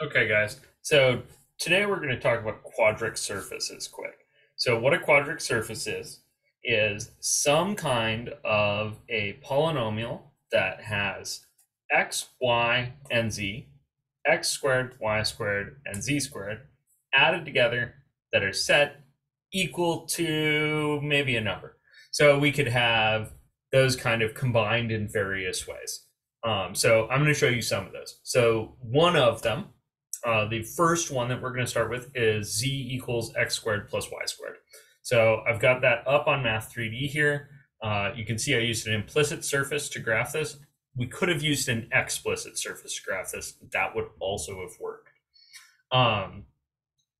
Okay, guys. So today we're going to talk about quadric surfaces quick. So what a quadric surface is, is some kind of a polynomial that has x, y, and z, x squared, y squared, and z squared added together that are set equal to maybe a number. So we could have those kind of combined in various ways. Um, so I'm going to show you some of those. So one of them uh, the first one that we're going to start with is z equals x squared plus y squared. So I've got that up on Math 3D here. Uh, you can see I used an implicit surface to graph this. We could have used an explicit surface to graph this. That would also have worked. Um,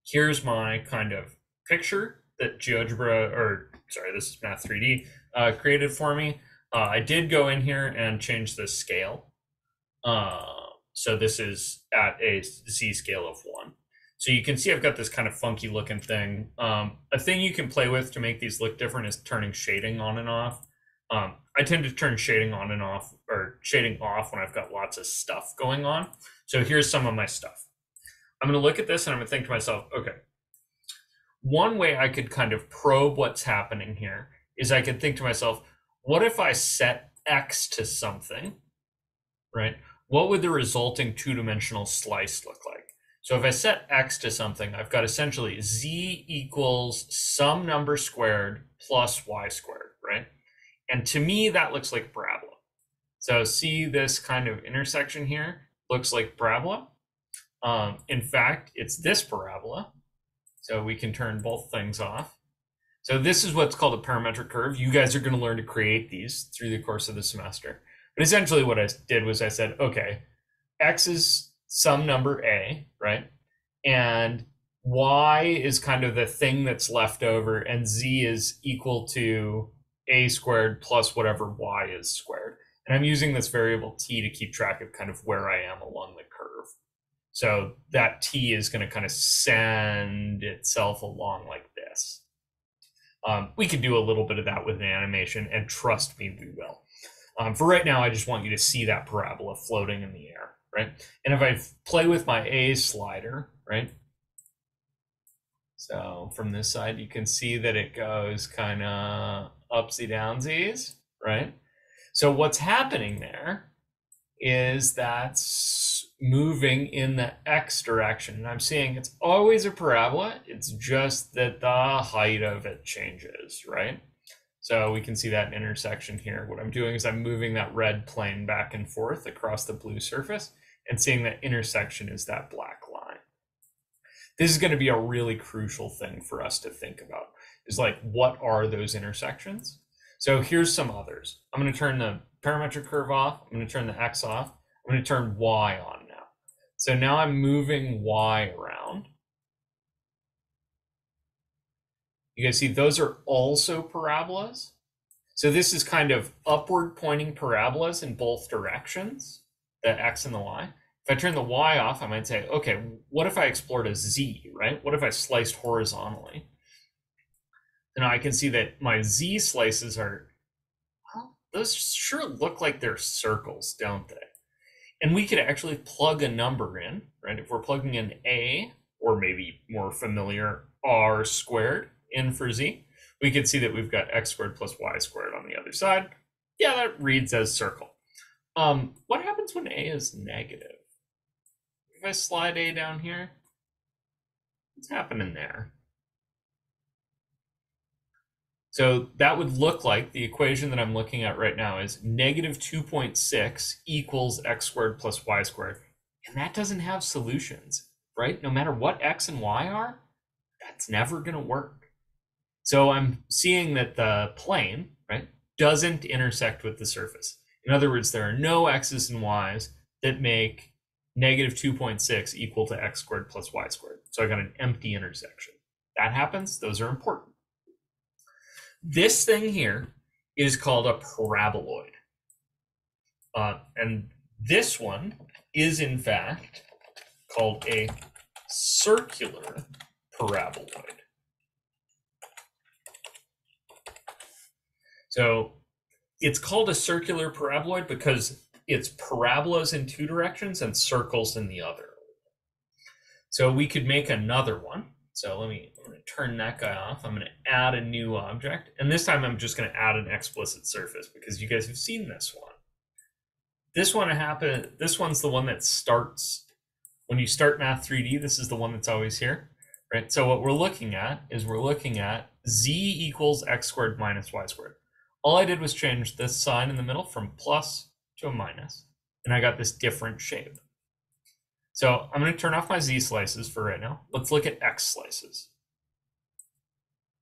here's my kind of picture that GeoGebra, or sorry, this is Math 3D, uh, created for me. Uh, I did go in here and change the scale. Uh, so this is at a Z scale of one. So you can see I've got this kind of funky looking thing. Um, a thing you can play with to make these look different is turning shading on and off. Um, I tend to turn shading on and off or shading off when I've got lots of stuff going on. So here's some of my stuff. I'm going to look at this and I'm going to think to myself, okay, one way I could kind of probe what's happening here is I could think to myself, what if I set X to something, right? What would the resulting two-dimensional slice look like? So if I set x to something, I've got essentially z equals some number squared plus y squared, right? And to me, that looks like parabola. So see this kind of intersection here looks like parabola. Um, in fact, it's this parabola. So we can turn both things off. So this is what's called a parametric curve. You guys are going to learn to create these through the course of the semester. But essentially, what I did was I said, okay, x is some number a, right? And y is kind of the thing that's left over, and z is equal to a squared plus whatever y is squared. And I'm using this variable t to keep track of kind of where I am along the curve. So that t is going to kind of send itself along like this. Um, we could do a little bit of that with an animation, and trust me, we will. Um, for right now, I just want you to see that parabola floating in the air, right? And if I play with my A slider, right? So from this side, you can see that it goes kind of upsy downsies, right? So what's happening there is that's moving in the x direction. And I'm seeing it's always a parabola. It's just that the height of it changes, right? So we can see that intersection here. What I'm doing is I'm moving that red plane back and forth across the blue surface and seeing that intersection is that black line. This is going to be a really crucial thing for us to think about is like, what are those intersections? So here's some others. I'm going to turn the parametric curve off. I'm going to turn the X off. I'm going to turn Y on now. So now I'm moving Y around. You guys see those are also parabolas. So this is kind of upward pointing parabolas in both directions, the x and the y. If I turn the y off, I might say, okay, what if I explored a z, right? What if I sliced horizontally? And I can see that my z slices are, well, those sure look like they're circles, don't they? And we could actually plug a number in, right? If we're plugging in a, or maybe more familiar, r squared, in for z, we can see that we've got x squared plus y squared on the other side. Yeah, that reads as circle. Um, what happens when a is negative? If I slide a down here, what's happening there? So that would look like the equation that I'm looking at right now is negative 2.6 equals x squared plus y squared. And that doesn't have solutions, right? No matter what x and y are, that's never going to work. So I'm seeing that the plane, right, doesn't intersect with the surface. In other words, there are no x's and y's that make negative 2.6 equal to x squared plus y squared. So I got an empty intersection. That happens, those are important. This thing here is called a paraboloid. Uh, and this one is in fact called a circular paraboloid. So it's called a circular paraboloid because it's parabolas in two directions and circles in the other. So we could make another one. So let me, turn that guy off. I'm going to add a new object. And this time I'm just going to add an explicit surface because you guys have seen this one. This one happen. This one's the one that starts when you start Math 3D. This is the one that's always here, right? So what we're looking at is we're looking at z equals x squared minus y squared. All I did was change this sign in the middle from plus to a minus, and I got this different shape. So I'm going to turn off my z slices for right now. Let's look at x slices.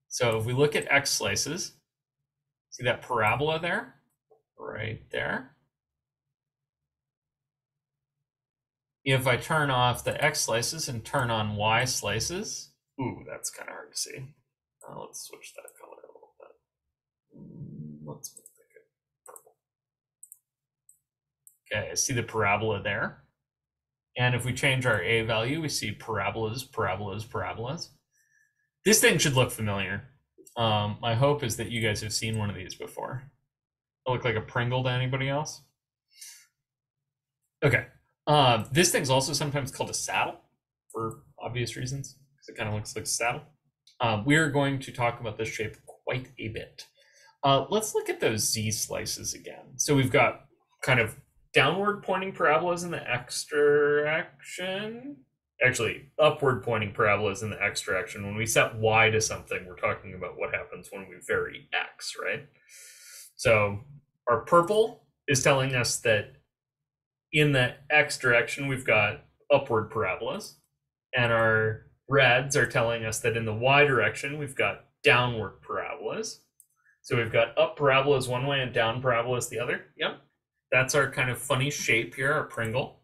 So if we look at x slices, see that parabola there? Right there. If I turn off the x slices and turn on y slices, ooh, that's kind of hard to see. Uh, let's switch that color a little bit. Let's make it purple. Okay, I see the parabola there. And if we change our A value, we see parabolas, parabolas, parabolas. This thing should look familiar. Um, my hope is that you guys have seen one of these before. Look like a Pringle to anybody else? Okay. Uh, this thing's also sometimes called a saddle for obvious reasons, because it kind of looks like a saddle. Uh, we're going to talk about this shape quite a bit. Uh, let's look at those Z slices again. So we've got kind of downward pointing parabolas in the x direction. Actually, upward pointing parabolas in the x direction. When we set y to something, we're talking about what happens when we vary x, right? So our purple is telling us that in the x direction, we've got upward parabolas, and our reds are telling us that in the y direction, we've got downward parabolas. So we've got up parabolas one way and down parabolas the other. Yep. That's our kind of funny shape here, our Pringle.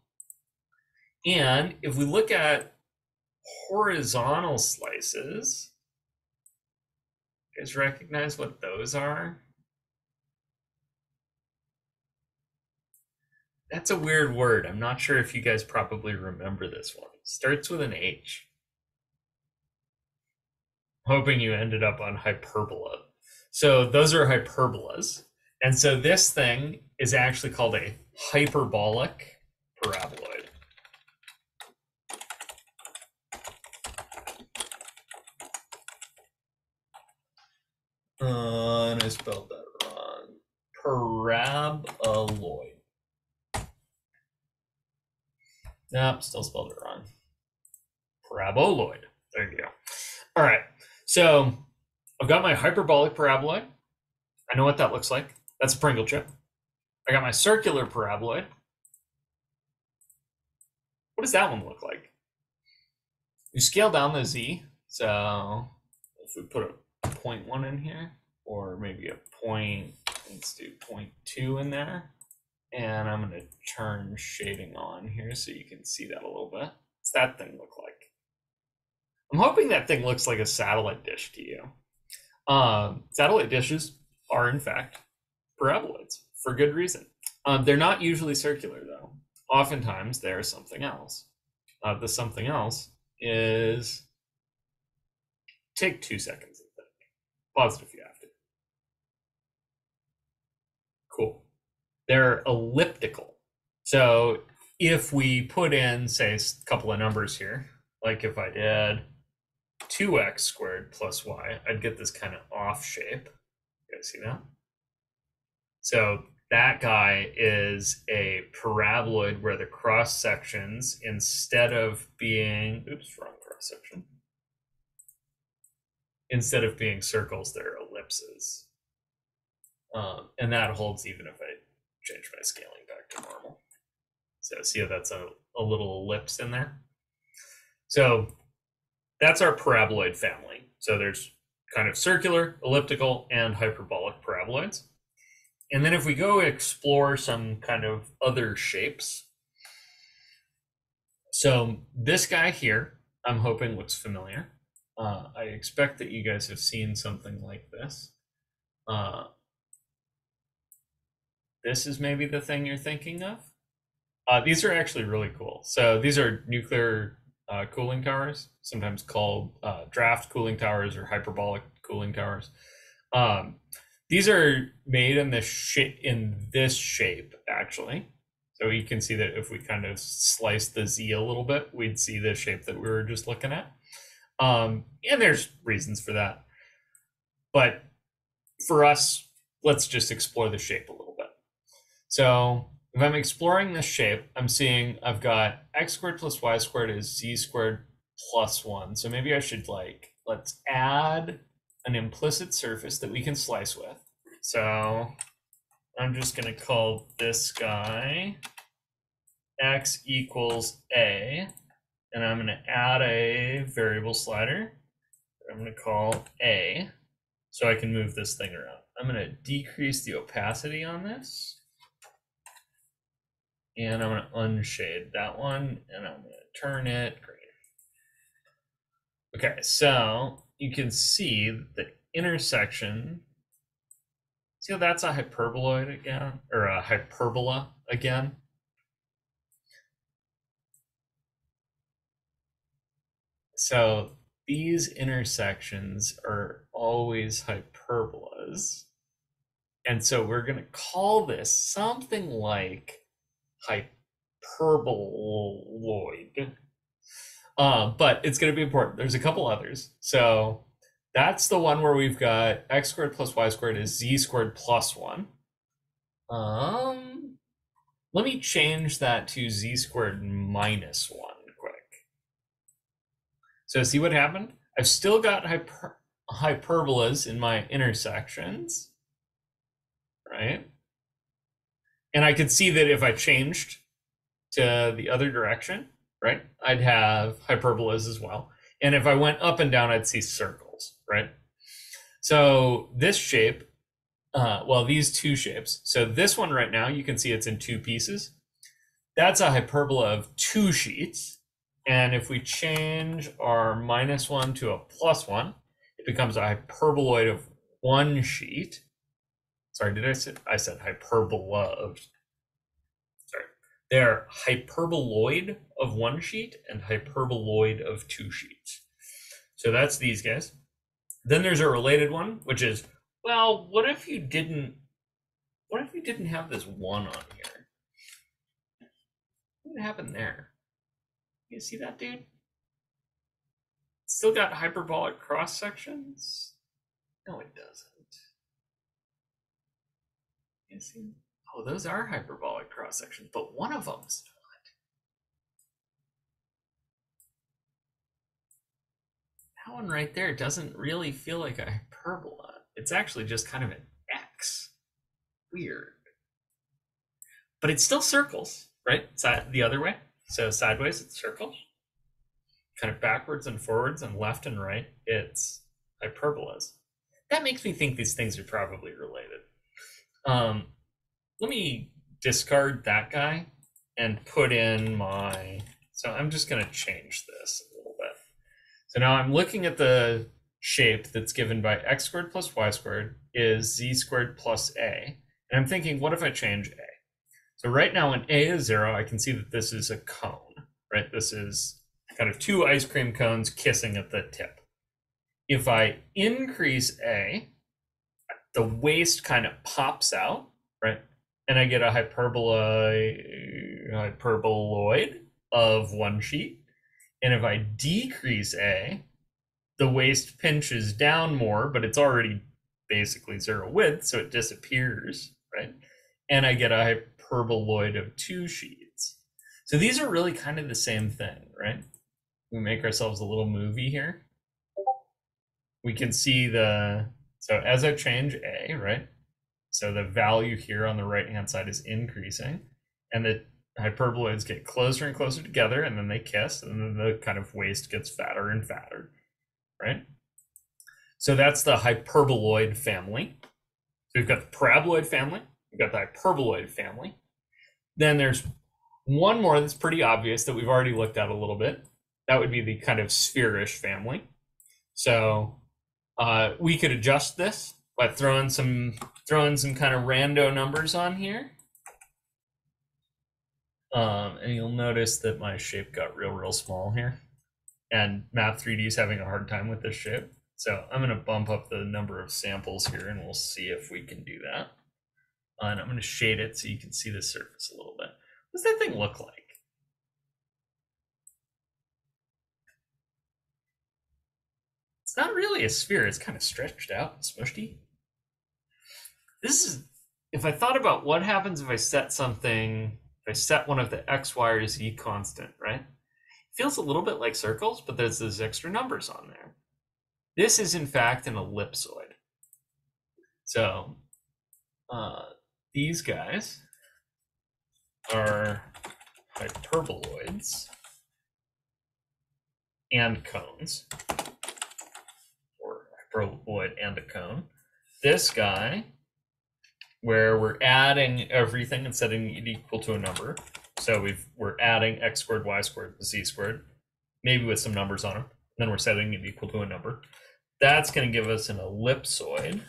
And if we look at horizontal slices, you guys recognize what those are? That's a weird word. I'm not sure if you guys probably remember this one. It starts with an H. Hoping you ended up on hyperbola. So those are hyperbolas. And so this thing is actually called a hyperbolic paraboloid. Uh, and I spelled that wrong. Paraboloid. Nope, still spelled it wrong. Paraboloid. There you go. All right. So I've got my hyperbolic paraboloid. I know what that looks like. That's a Pringle chip. I got my circular paraboloid. What does that one look like? You scale down the z. So if we put a point one in here, or maybe a point, let's do point two in there. And I'm going to turn shading on here so you can see that a little bit. What's that thing look like? I'm hoping that thing looks like a satellite dish to you. Um, satellite dishes are, in fact, paraboloids for good reason. Um, they're not usually circular, though. Oftentimes, they're something else. Uh, the something else is take two seconds and think. Pause it if you have to. Cool. They're elliptical. So if we put in, say, a couple of numbers here, like if I did 2x squared plus y, I'd get this kind of off shape. You guys see that? So that guy is a paraboloid where the cross sections, instead of being, oops, wrong cross section. Instead of being circles, they're ellipses. Um, and that holds even if I change my scaling back to normal. So see how that's a, a little ellipse in there? So that's our paraboloid family. So there's kind of circular, elliptical, and hyperbolic paraboloids. And then if we go explore some kind of other shapes. So this guy here, I'm hoping looks familiar. Uh, I expect that you guys have seen something like this. Uh, this is maybe the thing you're thinking of. Uh, these are actually really cool. So these are nuclear uh, cooling towers, sometimes called uh, draft cooling towers or hyperbolic cooling towers. Um, these are made in this shape in this shape actually. So you can see that if we kind of slice the Z a little bit, we'd see the shape that we were just looking at. Um, and there's reasons for that. But for us, let's just explore the shape a little bit. So if I'm exploring this shape, I'm seeing I've got x squared plus y squared is z squared plus one. So maybe I should like, let's add an implicit surface that we can slice with. So I'm just going to call this guy x equals a, and I'm going to add a variable slider. I'm going to call a, so I can move this thing around. I'm going to decrease the opacity on this. And I'm going to unshade that one, and I'm going to turn it green. Okay, so you can see the intersection See how that's a hyperboloid again, or a hyperbola again? So these intersections are always hyperbolas. And so we're going to call this something like hyperboloid. Uh, but it's going to be important. There's a couple others. So that's the one where we've got x squared plus y squared is z squared plus one. Um, let me change that to z squared minus one quick. So see what happened? I've still got hyper hyperbolas in my intersections, right? And I could see that if I changed to the other direction, right, I'd have hyperbolas as well. And if I went up and down, I'd see circles right? So this shape, uh, well, these two shapes. So this one right now, you can see it's in two pieces. That's a hyperbola of two sheets. And if we change our minus one to a plus one, it becomes a hyperboloid of one sheet. Sorry, did I say, I said hyperbola sorry. They're hyperboloid of one sheet and hyperboloid of two sheets. So that's these guys. Then there's a related one, which is, well, what if you didn't, what if you didn't have this one on here? What happened there? You see that, dude? Still got hyperbolic cross sections? No, it doesn't. See? Oh, those are hyperbolic cross sections, but one of them's not. that one right there doesn't really feel like a hyperbola. It's actually just kind of an X. Weird. But it still circles, right? Side the other way. So sideways it circles. Kind of backwards and forwards and left and right, it's hyperbolas. That makes me think these things are probably related. Um, let me discard that guy and put in my, so I'm just gonna change this a little bit. so now I'm looking at the shape that's given by x squared plus y squared is z squared plus a. And I'm thinking, what if I change a? So right now when a is zero, I can see that this is a cone, right? This is kind of two ice cream cones kissing at the tip. If I increase a, the waist kind of pops out, right? And I get a hyperbola, hyperboloid of one sheet. And if I decrease A, the waist pinches down more, but it's already basically zero width, so it disappears, right? And I get a hyperboloid of two sheets. So these are really kind of the same thing, right? We make ourselves a little movie here. We can see the, so as I change A, right? So the value here on the right-hand side is increasing and the hyperboloids get closer and closer together and then they kiss and then the kind of waist gets fatter and fatter right? So that's the hyperboloid family. So we've got the paraboloid family we've got the hyperboloid family. Then there's one more that's pretty obvious that we've already looked at a little bit. That would be the kind of spherish family. So uh, we could adjust this by throwing some throwing some kind of rando numbers on here um, and you'll notice that my shape got real, real small here. And Math 3D is having a hard time with this shape. So I'm going to bump up the number of samples here and we'll see if we can do that. Uh, and I'm going to shade it so you can see the surface a little bit. What does that thing look like? It's not really a sphere. It's kind of stretched out and smushy. This is, if I thought about what happens if I set something, if I set one of the x, y, or z constant, right? It feels a little bit like circles, but there's those extra numbers on there. This is in fact an ellipsoid. So uh, these guys are hyperboloids and cones hyperboloid and a cone. This guy, where we're adding everything and setting it equal to a number. So we've we're adding x squared, y squared, z squared, maybe with some numbers on them. Then we're setting it equal to a number. That's going to give us an ellipsoid.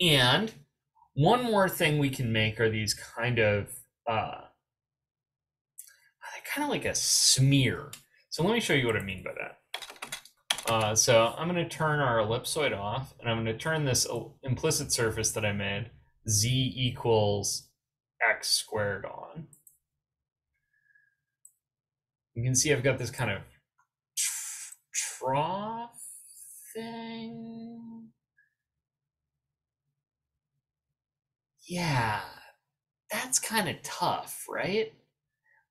And one more thing we can make are these kind of uh, kind of like a smear. So let me show you what I mean by that. Uh, so I'm going to turn our ellipsoid off, and I'm going to turn this implicit surface that I made, z equals x squared on. You can see I've got this kind of trough thing. Yeah, that's kind of tough, right?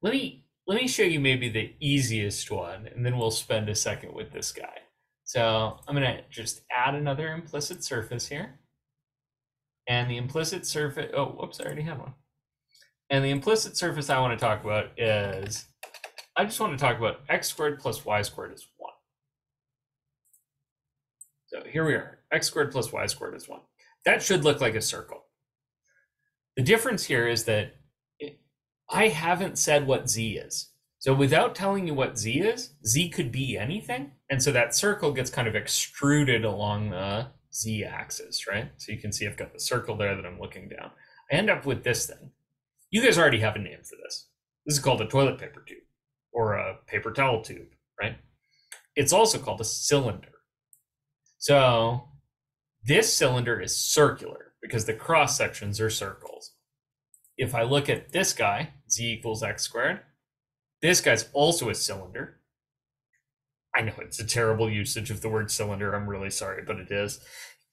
Let me let me show you maybe the easiest one, and then we'll spend a second with this guy. So I'm going to just add another implicit surface here. And the implicit surface, oh, whoops, I already had one. And the implicit surface I want to talk about is, I just want to talk about x squared plus y squared is 1. So here we are, x squared plus y squared is 1. That should look like a circle. The difference here is that I haven't said what z is. So without telling you what z is, z could be anything. And so that circle gets kind of extruded along the z axis, right? So you can see I've got the circle there that I'm looking down. I end up with this thing. You guys already have a name for this. This is called a toilet paper tube or a paper towel tube, right? It's also called a cylinder. So this cylinder is circular because the cross sections are circles if I look at this guy, z equals x squared, this guy's also a cylinder. I know it's a terrible usage of the word cylinder. I'm really sorry, but it is.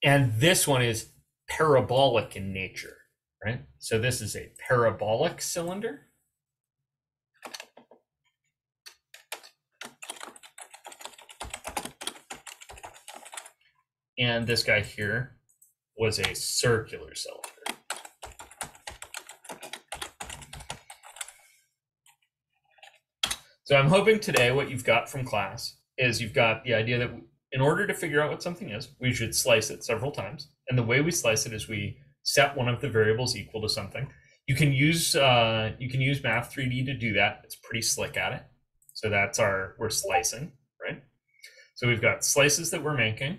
And this one is parabolic in nature, right? So this is a parabolic cylinder. And this guy here was a circular cylinder. So I'm hoping today what you've got from class is you've got the idea that in order to figure out what something is, we should slice it several times. And the way we slice it is we set one of the variables equal to something. You can use uh, you can use Math 3D to do that. It's pretty slick at it. So that's our we're slicing, right? So we've got slices that we're making,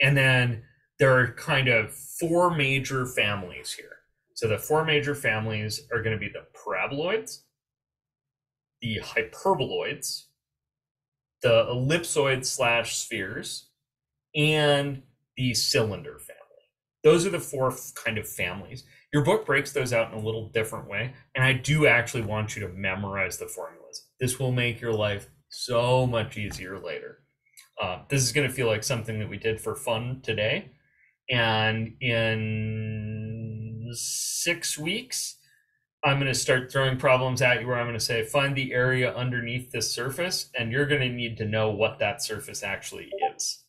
and then there are kind of four major families here. So the four major families are going to be the paraboloids, the hyperboloids, the ellipsoid slash spheres, and the cylinder family. Those are the four kind of families. Your book breaks those out in a little different way, and I do actually want you to memorize the formulas. This will make your life so much easier later. Uh, this is going to feel like something that we did for fun today. And in six weeks, I'm going to start throwing problems at you where I'm going to say, find the area underneath this surface, and you're going to need to know what that surface actually is.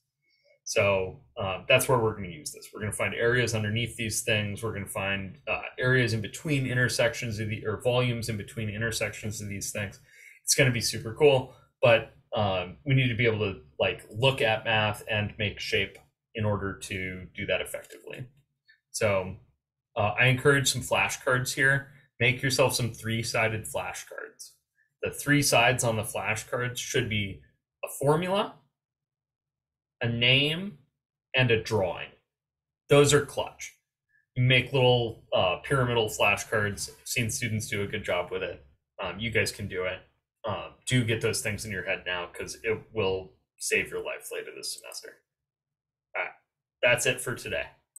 So uh, that's where we're going to use this. We're going to find areas underneath these things. We're going to find uh, areas in between intersections of the, or volumes in between intersections of these things. It's going to be super cool, but um, we need to be able to like look at math and make shape in order to do that effectively. So uh, I encourage some flashcards here make yourself some three-sided flashcards. The three sides on the flashcards should be a formula, a name, and a drawing. Those are clutch. You make little uh, pyramidal flashcards. I've seen students do a good job with it. Um, you guys can do it. Um, do get those things in your head now because it will save your life later this semester. All right, that's it for today.